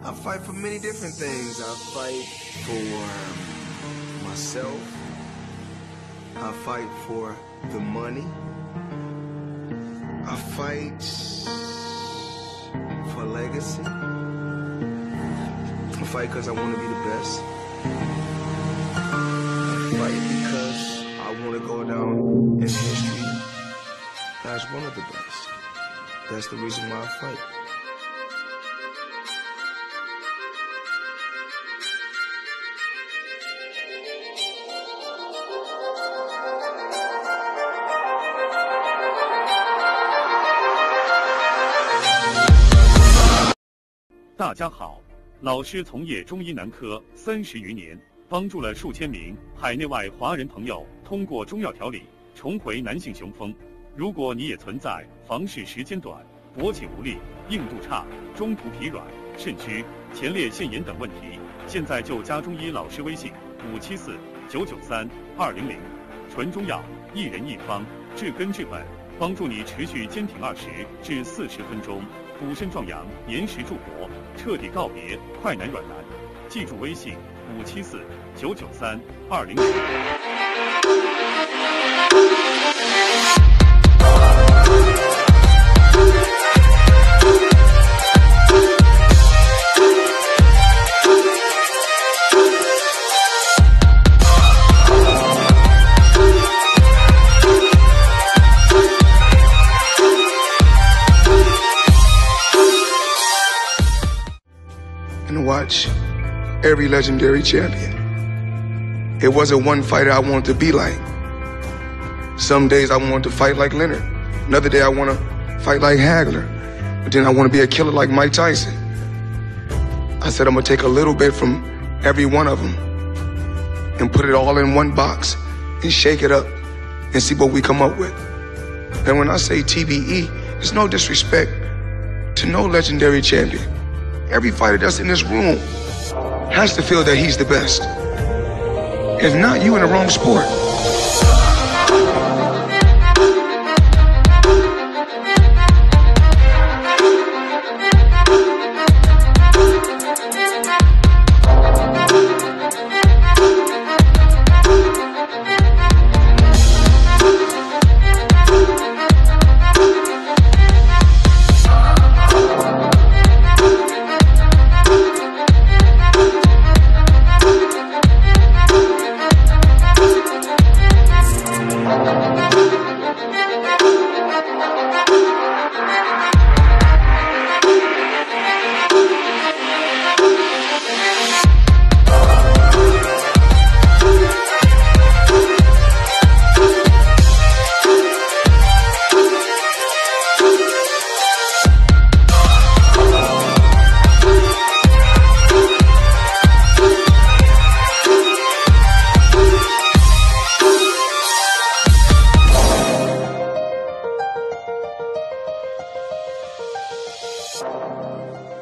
I fight for many different things. I fight for myself. I fight for the money. I fight for legacy. I fight because I want to be the best. I fight because I want to go down in history as one of the best. That's the reason why I fight. 大家好，老师从业中医男科三十余年，帮助了数千名海内外华人朋友通过中药调理重回男性雄风。如果你也存在房事时间短、勃起无力、硬度差、中途疲软、肾虚、前列腺炎等问题，现在就加中医老师微信五七四九九三二零零，纯中药，一人一方，治根治本，帮助你持续坚挺二十至四十分钟。补肾壮阳，延时助勃，彻底告别快男软男。记住微信：五七四九九三二零九。Watch every legendary champion. It wasn't one fighter I wanted to be like. Some days I wanted to fight like Leonard. Another day I want to fight like Hagler. But then I want to be a killer like Mike Tyson. I said I'm going to take a little bit from every one of them and put it all in one box and shake it up and see what we come up with. And when I say TBE, it's no disrespect to no legendary champion. Every fighter that's in this room has to feel that he's the best. If not, you in the wrong sport. まし。